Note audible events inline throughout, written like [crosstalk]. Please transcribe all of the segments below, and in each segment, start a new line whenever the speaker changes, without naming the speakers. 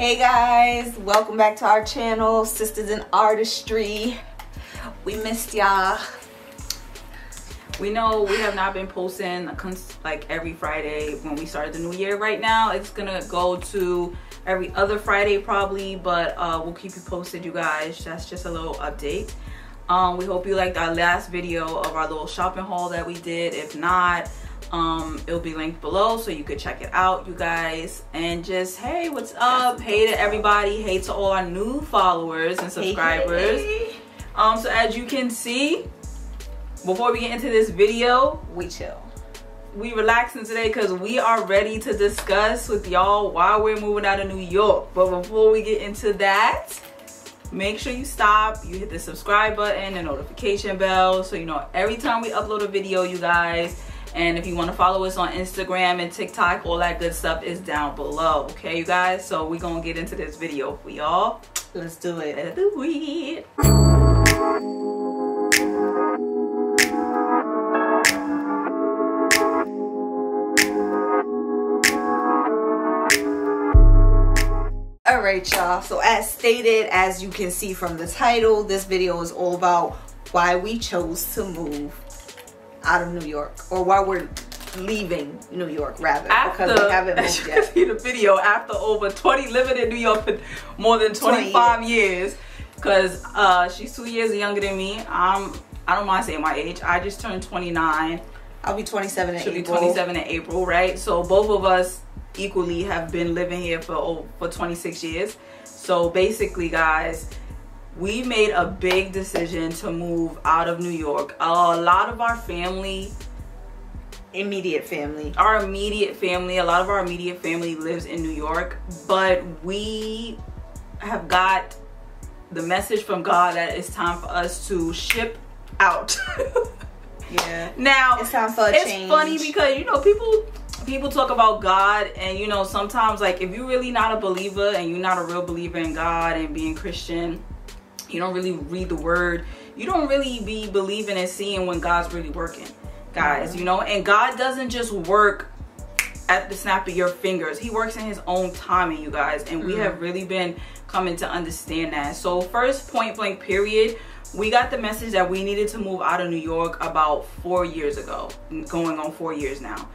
Hey guys, welcome back to our channel, Sistas in Artistry. We missed y'all.
We know we have not been posting like every Friday when we started the new year. Right now, it's gonna go to every other Friday probably, but uh, we'll keep you posted, you guys. That's just a little update. Um, we hope you liked our last video of our little shopping haul that we did. If not, um it'll be linked below so you could check it out you guys. And just hey what's up? hey to everybody. Hey to all our new followers and subscribers. hey, um so as you can see before we get into this video
we chill.
we relaxing today because we are ready to discuss with y'all why we're moving out of new york. But before we get into that make sure you stop you hit the subscribe button and notification bell so you know every time we upload a video you guys and if you want to follow us on Instagram and TikTok, all that good stuff is down below. Okay, you guys? So we're going to get into this video for y'all.
Let's do it.
Let's do it.
all right y'all so as stated as you can see from the title this video is all about why we chose to move out of New York or while we're leaving New York rather
after, because we haven't moved [laughs] yet. see the video after over 20 living in New York for more than 25 years because uh, she's two years younger than me. I'm I don't mind saying my age. I just turned 29.
I'll be 27 in
She'll
April.
be 27 in April, right? So both of us equally have been living here for oh, for 26 years. So basically, guys, we made a big decision to move out of New York. a lot of our family
immediate family
our immediate family a lot of our immediate family lives in new york but we have got the message from god that it's time for us to ship out [laughs]
yeah
now
it's time for a
it's
change.
funny because you know people people talk about god and you know sometimes like if you're really not a believer and you're not a real believer in god and being christian you don't really read the word. You don't really be believing and seeing when god's really working guys you know? And god doesn't just work at the snap of your fingers. He works in his own timing you guys and we mm-hmm. have really been coming to understand that. So first point blank period we got the message that we needed to move out of new york about four years ago going on four years now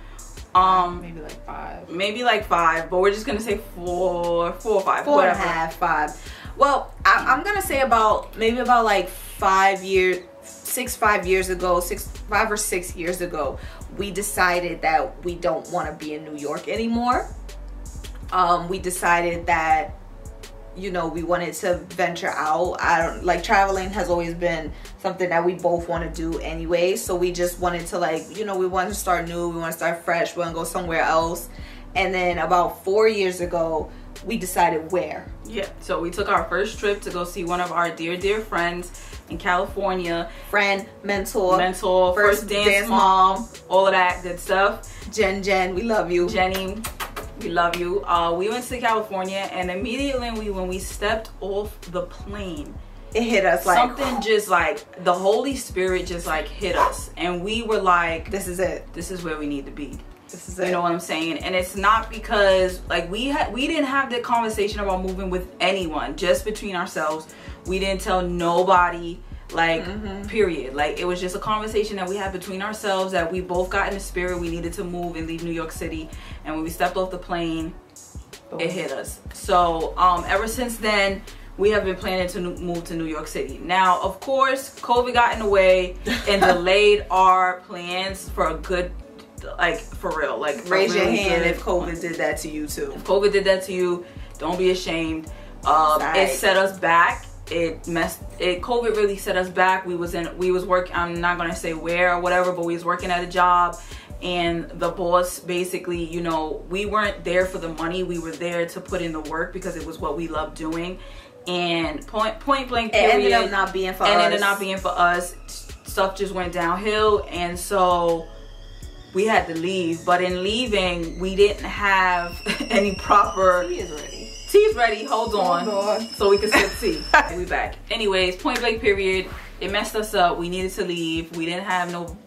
um maybe like five
maybe like five but we're just gonna say four four or five
four whatever. and a half five well, I, I'm gonna say about maybe about like five years, six five years ago, six five or six years ago, we decided that we don't want to be in New York anymore. Um, we decided that you know we wanted to venture out i don't like traveling has always been something that we both want to do anyway so we just wanted to like you know we want to start new we want to start fresh we want to go somewhere else and then about four years ago we decided where.
Yeah, so we took our first trip to go see one of our dear, dear friends in California.
Friend, mentor,
mentor, first, first dance, dance mom, mom, all of that good stuff.
Jen, Jen, we love you.
Jenny, we love you. Uh, we went to California, and immediately we, when we stepped off the plane,
it hit us like
something just like the Holy Spirit just like hit us, and we were like,
"This is it.
This is where we need to be." This is it. You know what I'm saying? And it's not because like we had we didn't have the conversation about moving with anyone, just between ourselves. We didn't tell nobody like mm-hmm. period like it was just a conversation that we had between ourselves that we both got in the spirit we needed to move and leave new york city and when we stepped off the plane it hit us so um ever since then we have been planning to move to new york city now of course covid got in the way and [laughs] delayed our plans for a good like for real. Like
raise your hand if COVID did that to you too.
If COVID did that to you, don't be ashamed. Um, it set us back. It messed. It COVID really set us back. We was in. We was working. I'm not gonna say where or whatever, but we was working at a job, and the boss basically, you know, we weren't there for the money. We were there to put in the work because it was what we loved doing. And point point blank period.
It ended up not being for
and
us.
ended not being for us. Stuff just went downhill, and so we had to leave. But in leaving, we didn't have [laughs] any proper.
Tea is ready.
Tea's ready. Hold on. Hold on. So we can sip tea. [laughs] we back. Anyways, point blank period. It messed us up. We needed to leave. We didn't have no.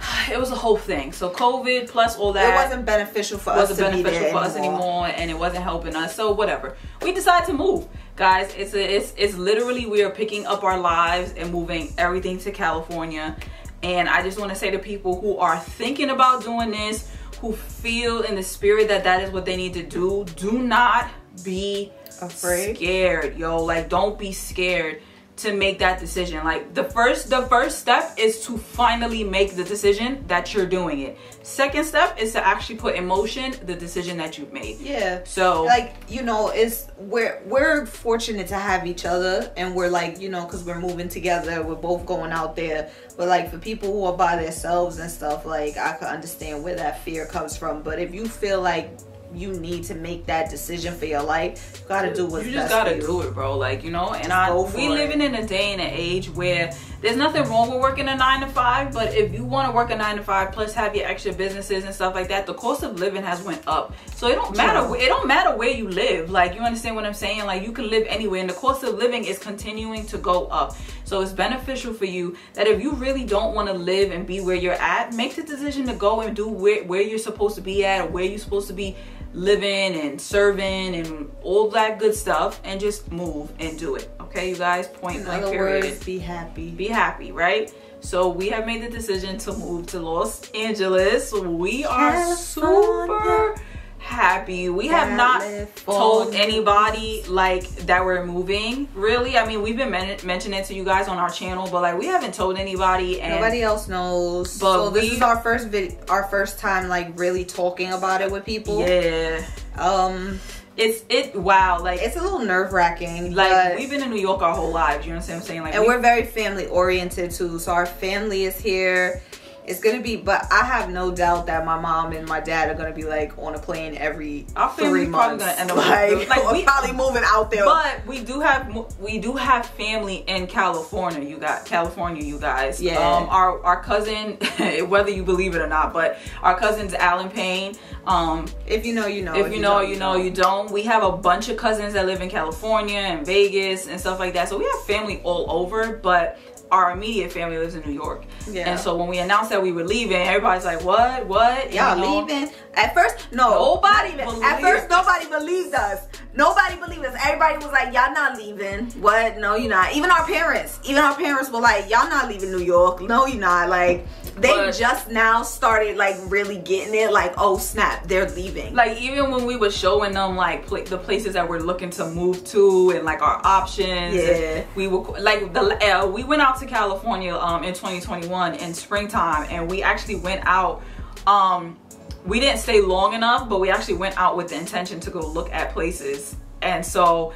[sighs] it was a whole thing. So COVID plus all that.
It wasn't beneficial for us
wasn't beneficial for us anymore and it wasn't helping us so whatever we decided to move guys it's a, it's it's literally we are picking up our lives and moving everything to california and i just want to say to people who are thinking about doing this who feel in the spirit that that is what they need to do do not be
Afraid?
scared yo like don't be scared to make that decision. Like the first the first step is to finally make the decision that you're doing it. Second step is to actually put in motion the decision that you've made.
Yeah.
so
like you know it's we're we're fortunate to have each other and we're like you know because we're moving together we're both going out there. But like for people who are by themselves and stuff like i can understand where that fear comes from. But if you feel like you need to make that decision for your life. You gotta do what's
you just gotta do it bro. Like you know and i we
it.
living in a day and an age where there's nothing wrong with working a nine to five but if you want to work a nine to five plus have your extra businesses and stuff like that the cost of living has went up. So it don't matter it don't matter where you live. Like you understand what i'm saying? Like you can live anywhere and the cost of living is continuing to go up. So it's beneficial for you that if you really don't want to live and be where you're at make the decision to go and do where, where you're supposed to be at or where you're supposed to be living and serving and all that good stuff and just move and do it okay? You guys point blank period.
words be happy.
Be happy right? So we have made the decision to move to los angeles. We are
California.
super happy we have not told anybody like that we're moving really i mean we've been men- mentioning it to you guys on our channel but like we haven't told anybody and
Nobody else knows.
But
so this
we-
is our first vid- our first time like really talking about it with people.
yeah
Um,
it's it wow like
it's a little nerve wracking.
like we've been in new york our whole lives you know what i'm saying like
and
we-
we're very family oriented too. So our family is here. It's gonna be, but I have no doubt that my mom and my dad are gonna be like on a plane every
Our
three months.
gonna end up
like,
like, [laughs]
we're probably moving out there.
But we do have we do have family in California. You got California, you guys.
Yeah.
Um, our our cousin, [laughs] whether you believe it or not, but our cousin's Allen Payne. Um,
if you know, you know.
if you know, you know, you don't. We have a bunch of cousins that live in California and Vegas and stuff like that. So we have family all over, but our immediate family lives in New York.
Yeah.
And so when we announced that we were leaving, everybody's like, "What? What?
Y'all leaving? At first, no.
Nobody
At first, nobody believed us. Nobody believed us. Everybody was like, "Y'all not leaving? What? No, you're not." Even our parents. Even our parents were like, "Y'all not leaving New York? No, you're not." Like they
But-
just now started like really getting it. Like, oh snap, they're leaving.
like even when we were showing them like pla- the places that we're looking to move to and like our options
Yeah.
we were like the uh, we went out to california um in 2021 in springtime and we actually went out um we didn't stay long enough but we actually went out with the intention to go look at places and so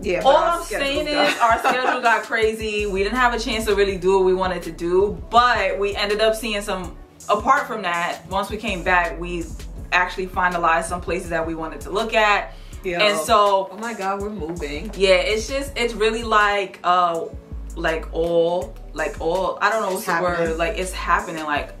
yeah.
all I'm saying
got-
is our [laughs] schedule got crazy. We didn't have a chance to really do what we wanted to do, but we ended up seeing some. Apart from that, once we came back, we actually finalized some places that we wanted to look at,
Yo.
and so
Oh my God, we're moving.
yeah, it's just it's really like uh like all like all I don't know what's the word like it's happening like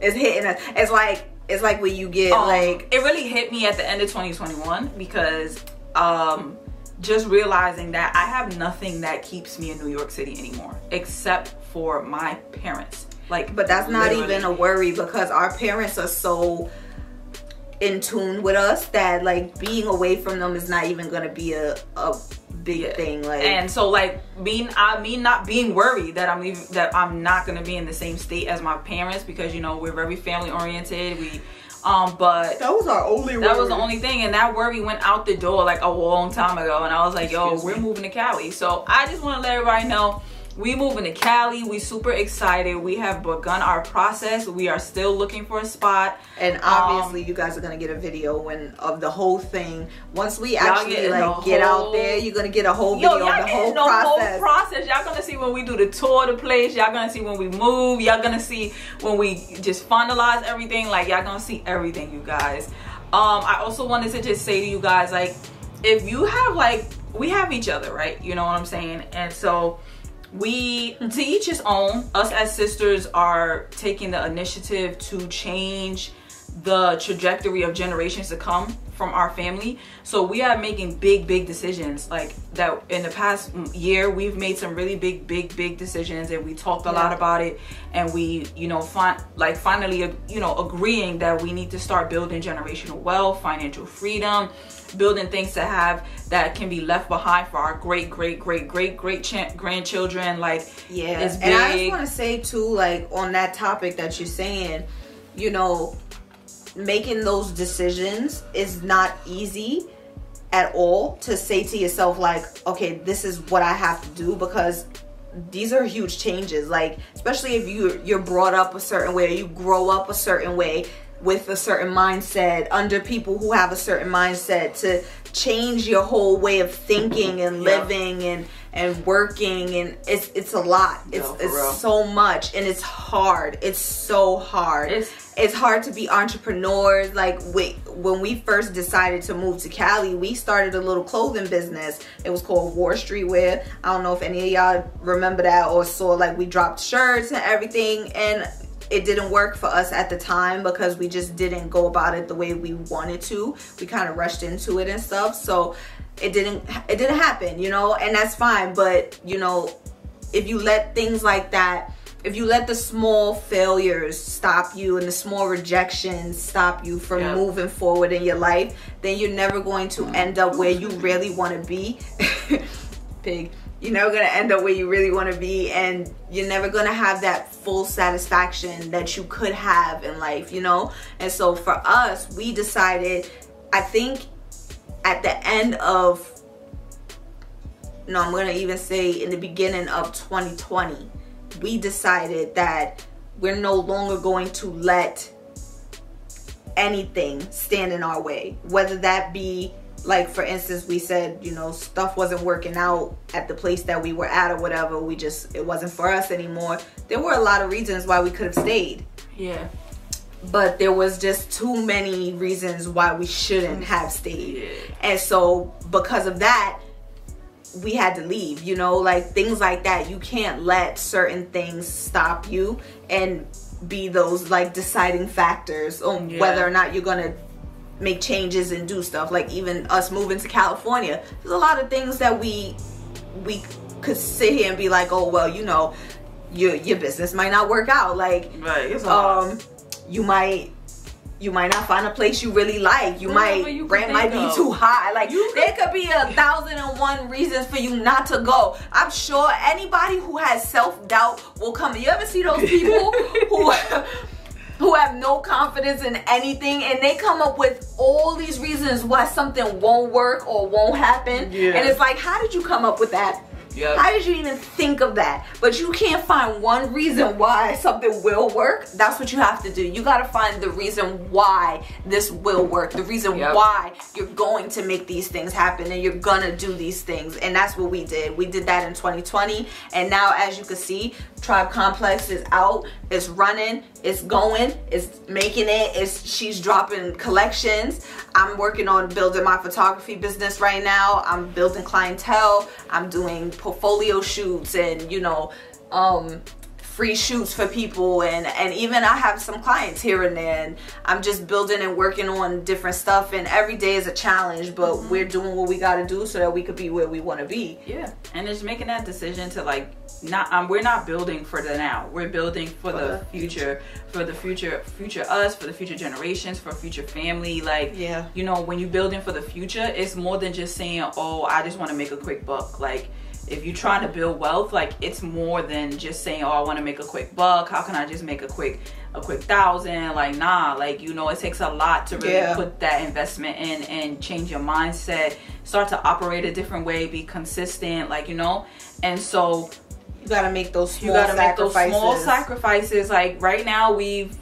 It's hitting us. It's like it's like when you get
um,
like
it really hit me at the end of 2021 because um just realizing that I have nothing that keeps me in New York City anymore except for my parents. Like
But that's not
literally.
even a worry because our parents are so in tune with us that like being away from them is not even gonna be a, a big
Yeah.
thing. Like
and so like being I mean not being worried that I'm even that I'm not gonna be in the same state as my parents because you know we're very family oriented. We um but
that was our only
that was the only thing and that worry went out the door like a long time ago and i was like yo
Excuse
we're
me.
moving to cali so i just want to let everybody know we moving to cali we super excited we have begun our process we are still looking for a spot
And obviously, you guys are gonna get a video when of the whole thing. Once we actually
getting
like
the
get out there, you're gonna get a whole
Yo,
video
y'all
of the whole
the whole
process.
process. Y'all gonna see when we do the tour of the place. Y'all gonna see when we move. Y'all gonna see when we just finalize everything. Like y'all gonna see everything, you guys. Um, I also wanted to just say to you guys, like, if you have like, we have each other, right? You know what I'm saying? And so we to each his own. Us as sisters are taking the initiative to change the trajectory of generations to come from our family. So we are making big, big decisions. Like that in the past year, we've made some really big, big, big decisions, and we talked a yeah. lot about it. And we, you know, find like finally, uh, you know, agreeing that we need to start building generational wealth, financial freedom, building things to have that can be left behind for our great, great, great, great, great ch- grandchildren. Like,
yeah, and I just want to say too, like on that topic that you're saying, you know making those decisions is not easy at all to say to yourself like okay this is what i have to do because these are huge changes. Like especially if you you're brought up a certain way you grow up a certain way with a certain mindset under people who have a certain mindset to change your whole way of thinking and living and and working and it's it's a lot. It's it's so much and it's hard. It's so hard. It's, it's hard to be entrepreneurs. Like we, when we first decided to move to cali we started a little clothing business. It was called war streetwear i don't know if any of y'all remember that or saw like we dropped shirts and everything and it didn't work for us at the time because we just didn't go about it the way we wanted to. We kind of rushed into it and stuff. So it didn't it didn't happen you know and that's fine but you know if you let things like that if you let the small failures stop you and the small rejections stop you from yeah. moving forward in your life then you're never going to mm-hmm. end up where you really want to be. [laughs] Pig you're never going to end up where you really want to be and you're never going to have that full satisfaction that you could have in life you know? And so for us we decided i think at the end of no i'm gonna even say in the beginning of 2020 we decided that we're no longer going to let anything stand in our way. Whether that be like for instance we said you know stuff wasn't working out at the place that we were at or whatever we just it wasn't for us anymore. There were a lot of reasons why we could have stayed.
Yeah
but there was just too many reasons why we shouldn't have stayed. And so because of that, we had to leave, you know, like things like that. You can't let certain things stop you and be those like deciding factors on yeah. whether or not you're going to make changes and do stuff. Like even us moving to California, there's a lot of things that we we could sit here and be like, "Oh, well, you know, your your business might not work out." Like
right,
um you might you might not find a place you really like. You might you rent might be too high. Like you there could be a thousand and one reasons for you not to go. I'm sure anybody who has self doubt will come. You ever see those people [laughs] who who have no confidence in anything and they come up with all these reasons why something won't work or won't happen. Yeah. And it's like, how did you come up with that? Yep. How did you even think of that? But you can't find one reason why something will work. That's what you have to do. You got to find the reason why this will work, the reason yep. why you're going to make these things happen and you're going to do these things. And that's what we did. We did that in 2020. And now, as you can see, Tribe Complex is out, it's running, it's going, it's making it, it's she's dropping collections. I'm working on building my photography business right now. I'm building clientele. I'm doing portfolio shoots and you know um free shoots for people and and even I have some clients here and there and I'm just building and working on different stuff and every day is a challenge but mm-hmm. we're doing what we got to do so that we could be where we want to be
yeah and it's making that decision to like not um, we're not building for the now we're building for, for the, the future for the future future us for the future generations for future family like
yeah
you know when you're building for the future it's more than just saying oh I just want to make a quick buck like if you're trying to build wealth like it's more than just saying oh i want to make a quick buck. How can i just make a quick a quick thousand? Like nah like you know it takes a lot to really yeah. put that investment in and change your mindset start to operate a different way be consistent like you know? And so
you gotta make those you gotta make those small
sacrifices. Like right now we've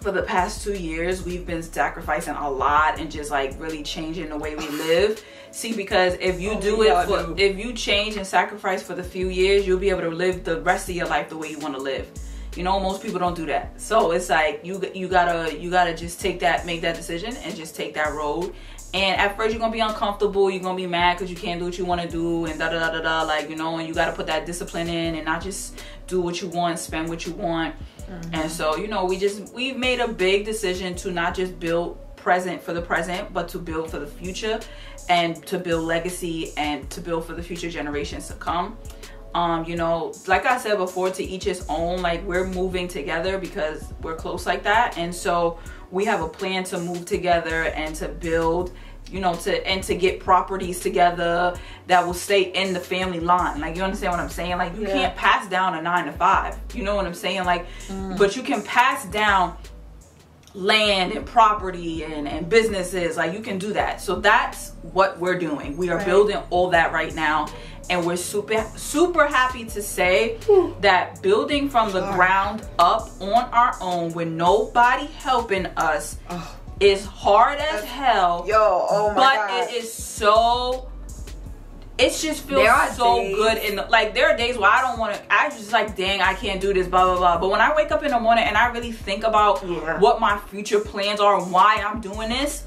for the past two years we've been sacrificing a lot and just like really changing the way we live See, because if you oh, do it for, do. if you change and sacrifice for the few years, you'll be able to live the rest of your life the way you want to live. You know, most people don't do that. So it's like you you gotta you gotta just take that, make that decision, and just take that road. And at first you're gonna be uncomfortable. You're gonna be mad because you can't do what you want to do, and da da da da da. Like you know, and you gotta put that discipline in, and not just do what you want, spend what you want. Mm-hmm. And so you know, we just we've made a big decision to not just build present for the present, but to build for the future, and to build legacy, and to build for the future generations to come um you know like i said before to each his own like we're moving together because we're close like that and so we have a plan to move together and to build you know to and to get properties together that will stay in the family line. Like you understand what i'm saying? Like you yeah. can't pass down a nine to five. You know what i'm saying? Like mm. but you can pass down land and property and, and businesses. Like you can do that. So that's what we're doing. We are right. building all that right now. And we're super super happy to say that building from the ground up on our own with nobody helping us oh. Is hard as hell
yo oh my
but it is so it just feels so days. good in the, like there are days where I don't want to I just like dang I can't do this blah blah blah but when I wake up in the morning and I really think about yeah. what my future plans are and why I'm doing this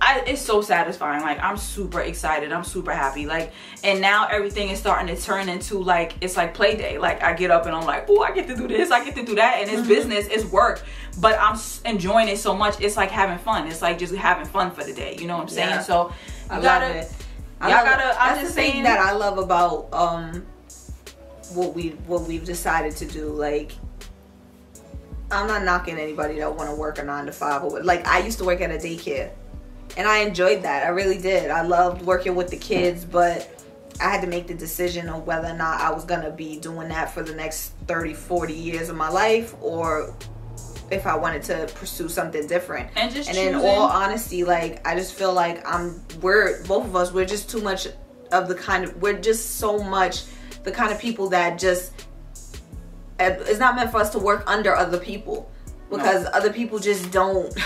I, it's so satisfying. Like I'm super excited. I'm super happy. Like and now everything is starting to turn into like it's like play day. Like I get up and I'm like, oh, I get to do this. I get to do that. And it's mm-hmm. business. It's work. But I'm enjoying it so much. It's like having fun. It's like just having fun for the day. You know what I'm saying? Yeah. So
I gotta. Love it. I y'all gotta. It. I'm That's just the saying thing that I love about um what we what we've decided to do. Like I'm not knocking anybody that want to work a nine to five or like I used to work at a daycare and I enjoyed that. I really did. I loved working with the kids, but I had to make the decision of whether or not I was going to be doing that for the next 30, 40 years of my life or if I wanted to pursue something different.
And just
And
choosing.
in all honesty, like I just feel like I'm we're both of us we're just too much of the kind of we're just so much the kind of people that just eh, it's not meant for us to work under other people because no. other people just don't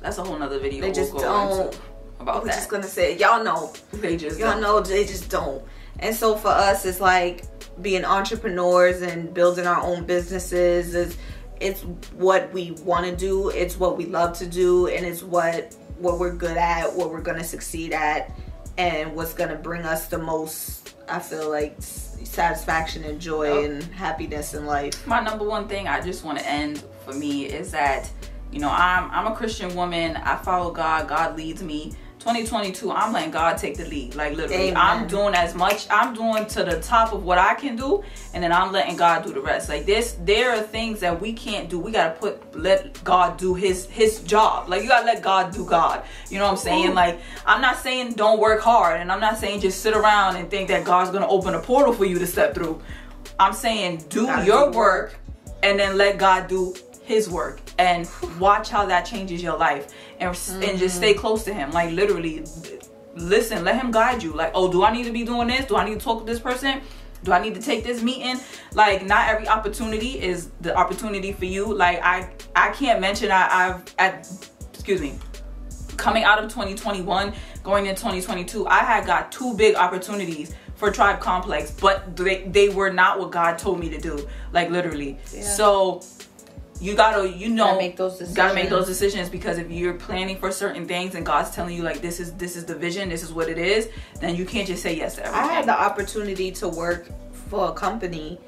that's a whole nother video.
They just we'll don't. About I'm that. just gonna say, y'all know.
They just
y'all
don't.
know they just don't. And so for us, it's like being entrepreneurs and building our own businesses is it's what we want to do. It's what we love to do, and it's what what we're good at, what we're gonna succeed at, and what's gonna bring us the most. I feel like satisfaction and joy and happiness in life.
My number one thing I just want to end for me is that you know, I'm I'm a Christian woman. I follow God. God leads me. 2022, I'm letting God take the lead. Like literally, Amen. I'm doing as much. I'm doing to the top of what I can do, and then I'm letting God do the rest. Like this, there are things that we can't do. We gotta put let God do His His job. Like you gotta let God do God. You know what I'm saying? Like I'm not saying don't work hard, and I'm not saying just sit around and think that God's gonna open a portal for you to step through. I'm saying do your work, work and then let God do his work and watch how that changes your life and, mm-hmm. and just stay mm-hmm. close to him. Like literally listen let him guide you. Like oh do i need to be doing this? Do i need to talk to this person? Do i need to take this meeting? Like not every opportunity is the opportunity for you. Like i i can't mention I, i've at excuse me coming out of 2021 going into 2022 i had got two big opportunities for tribe complex but they, they were not what god told me to do. Like literally. Yeah. so you gotta you know
gotta make those decisions.
gotta make those decisions because if you're planning for certain things and God's telling you like this is this is the vision, this is what it is, then you can't just say yes to everything.
I had the opportunity to work for a company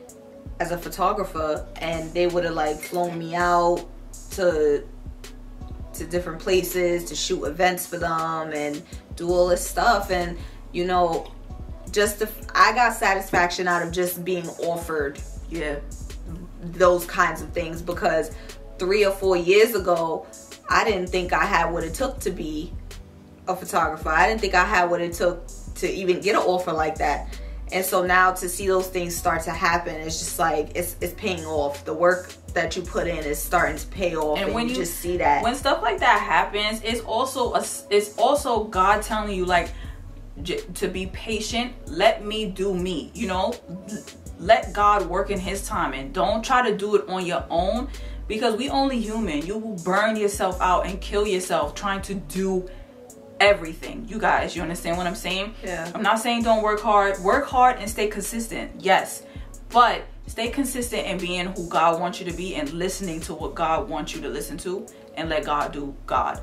as a photographer and they would have like flown me out to to different places to shoot events for them and do all this stuff and you know just the, I got satisfaction out of just being offered
yeah
those kinds of things because three or four years ago, I didn't think I had what it took to be a photographer. I didn't think I had what it took to even get an offer like that. And so now to see those things start to happen, it's just like it's it's paying off. The work that you put in is starting to pay off, and, and when you, you, just see that
when stuff like that happens, it's also a, it's also God telling you like to be patient. Let me do me. You know, let God work in his time and don't try to do it on your own because we only human. You will burn yourself out and kill yourself trying to do everything. You guys, you understand what I'm saying?
Yeah.
I'm not saying don't work hard. Work hard and stay consistent. Yes. But stay consistent in being who God wants you to be and listening to what God wants you to listen to and let God do God.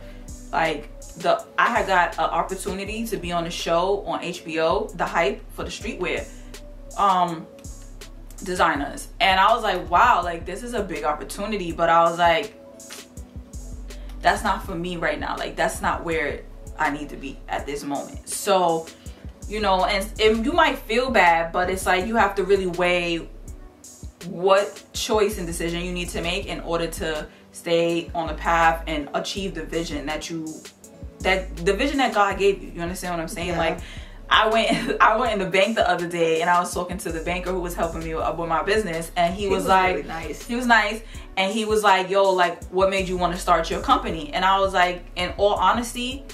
Like the I had got an opportunity to be on a show on HBO, The Hype for the streetwear um designers. And I was like, wow, like this is a big opportunity, but I was like that's not for me right now. Like that's not where I need to be at this moment. So, you know, and, and you might feel bad, but it's like you have to really weigh what choice and decision you need to make in order to stay on the path and achieve the vision that you that the vision that God gave you. You understand what I'm saying?
Yeah.
Like I went [laughs] I went in the bank the other day and I was talking to the banker who was helping me with, with my business and he,
He
was,
was
like
really nice.
he was nice and he was like yo like what made you want to start your company and I was like in all honesty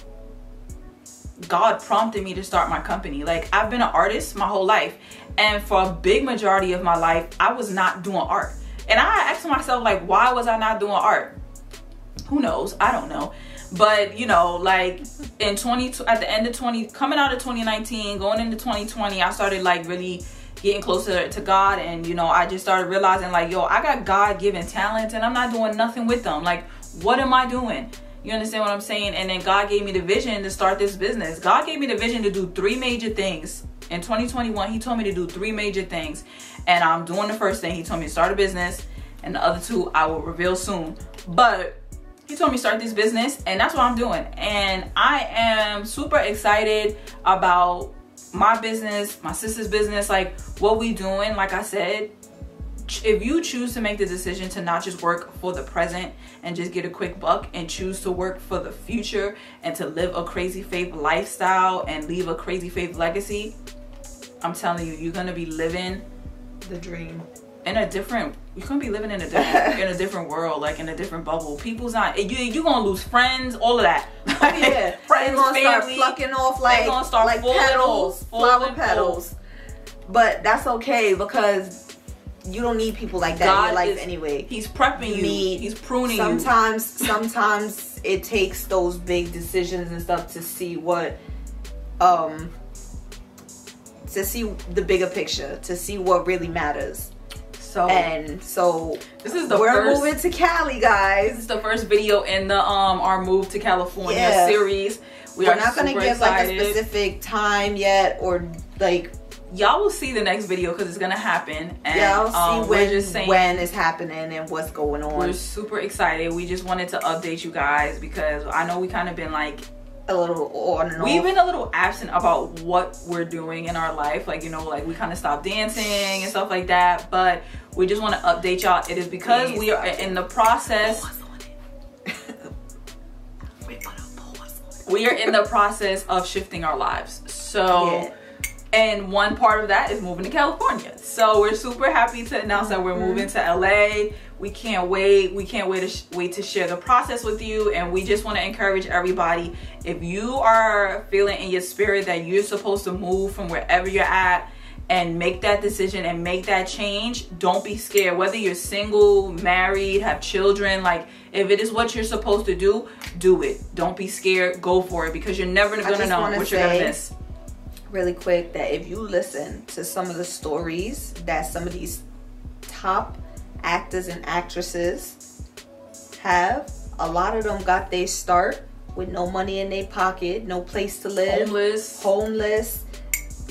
God prompted me to start my company. Like I've been an artist my whole life, and for a big majority of my life, I was not doing art. And I asked myself like, why was I not doing art? Who knows? I don't know. But you know, like in 20 at the end of 20 coming out of 2019, going into 2020, I started like really getting closer to God and you know, I just started realizing like, yo, I got God-given talents and I'm not doing nothing with them. Like, what am I doing? You understand what I'm saying? And then God gave me the vision to start this business. God gave me the vision to do three major things. In 2021, He told me to do three major things. And I'm doing the first thing. He told me to start a business. And the other two I will reveal soon. But He told me start this business. And that's what I'm doing. And I am super excited about my business, my sister's business, like what we doing. Like I said, if you choose to make the decision to not just work for the present and just get a quick buck and choose to work for the future and to live a crazy faith lifestyle and leave a crazy faith legacy, I'm telling you, you're gonna be living
The dream.
In a different. You're gonna be living in a different [laughs] in a different world, like in a different bubble. People's not. You you gonna lose friends, all of that. [laughs]
Yeah, [laughs]
friends,
gonna start
family.
plucking off like
gonna start
like petals, flower petals. But that's okay because you don't need people like that in
God
your life
is-
anyway.
He's prepping you. He's pruning you.
sometimes sometimes it takes those big decisions and stuff to see what um to see the bigger picture to see what really matters
So
and so
this is the
we're
first.
moving to cali
This
guys
is the first video in the um our move to California
Yeah.
series. We
we're
are
not gonna give like a specific time yet or like
Y'all will see the next video because it's gonna happen. And um,
see
we're
when
just saying
when it's happening and what's going on
we're super excited. We just wanted to update you guys because I know we kind of been like
a little oh, on and
we've
off.
been a little absent about what we're doing in our life. Like you know, like we kind of stopped dancing and stuff like that. But we just want to update y'all. It is because
Please
we are in the process. [laughs]
We're gonna pause on it.
We are in the process of shifting our lives. So.
Yeah.
And one part of that is moving to California. So we're super happy to announce that we're moving to LA. We can't wait. We can't wait to sh- wait to share the process with you. And we just want to encourage everybody. If you are feeling in your spirit that you're supposed to move from wherever you're at and make that decision and make that change, don't be scared. Whether you're single, married, have children, like if it is what you're supposed to do, do it. Don't be scared. Go for it because you're never gonna know what you're gonna miss.
Really quick that if you listen to some of the stories that some of these top actors and actresses have, a lot of them got their start with no money in their pocket, no place to live,
Homeless.
homeless,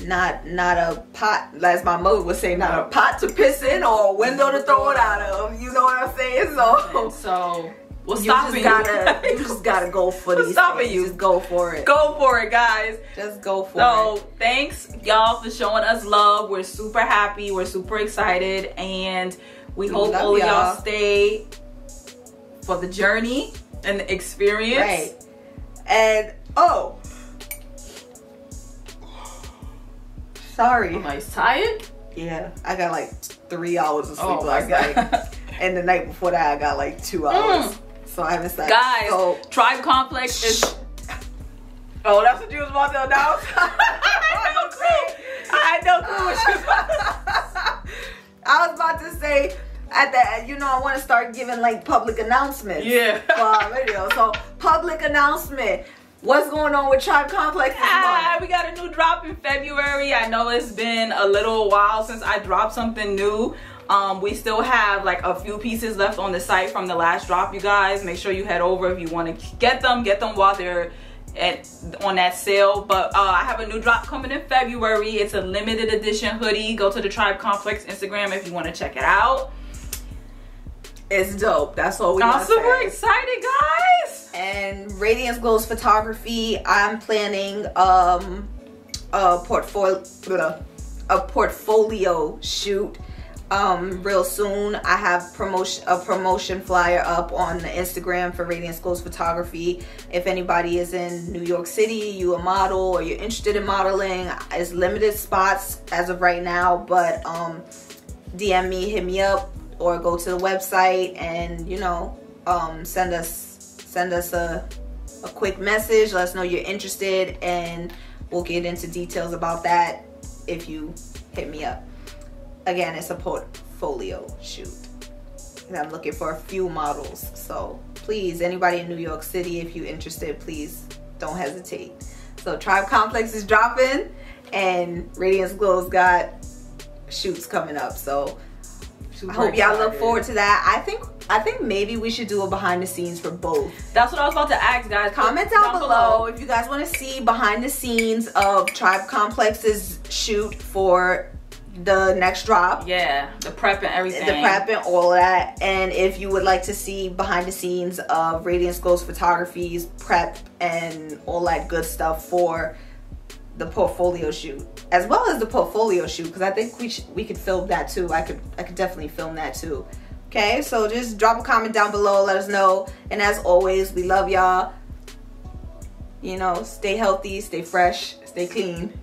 not not a pot, as my mother would say, not a pot to piss in or a window to throw it out of. You know what I'm saying? So
So what's
you
stopping
just gotta you [laughs] just gotta go for
What's
these.
stopping
things.
you?
Just go for it.
Go for it, guys.
Just go for
So
it.
So thanks y'all for showing us love. We're super happy. We're super excited, and we
We
hope all y'all stay for the journey and the experience.
Right. And oh, sorry.
Am I tired?
Yeah, I got like three hours of sleep
Oh
last night, [laughs] and the night before that I got like two hours. Mm. So I haven't slept.
Guys,
So,
Tribe Complex is. Oh, that's what you was about to announce. [laughs] I had no clue. I had no clue what you was about to [laughs]
I was about to say at the you know I want to start giving like public announcements.
Yeah.
For. So public announcement. What's going on with Tribe Complex
Ah, we got a new drop in February. I know it's been a little while since I dropped something new. Um, we still have like a few pieces left on the site from the last drop, you guys. Make sure you head over if you want to get them. Get them while they're at on that sale. But uh, I have a new drop coming in February. It's a limited edition hoodie. Go to the Tribe Complex Instagram if you want to check it out.
It's dope. That's all we.
I'm super
say.
excited, guys.
And Radiance Glows Photography. I'm planning um a portfolio a portfolio shoot um real soon. I have promotion a promotion flyer up on the instagram for Radiance glows photography. If anybody is in new york city you a model or you're interested in modeling it's limited spots as of right now but um dm me hit me up or go to the website and you know um send us send us a a quick message let us know you're interested and we'll get into details about that if you hit me up again, it's a portfolio shoot. And I'm looking for a few models. So please, anybody in New York City, if you're interested, please don't hesitate. So Tribe Complex is dropping and Radiance Glow's got shoots coming up. So Super I hope y'all look forward to that. I think I think maybe we should do a behind the scenes for both.
That's what I was about to ask, guys.
Comment down, down below, below if you guys want to see behind the scenes of Tribe Complex's shoot for the next drop.
Yeah, the prep and everything.
The prep and all that. And if you would like to see behind the scenes of Radiance Glows Photography's prep and all that good stuff for the portfolio shoot, as well as the portfolio shoot, because I think we should, we could film that too. I could I could definitely film that too. Okay, so just drop a comment down below, let us know. And as always, we love y'all. You know, stay healthy, stay fresh, stay clean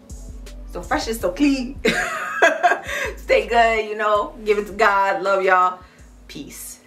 so fresh and so clean. [laughs] Stay good, you know. Give it to God. Love y'all. Peace.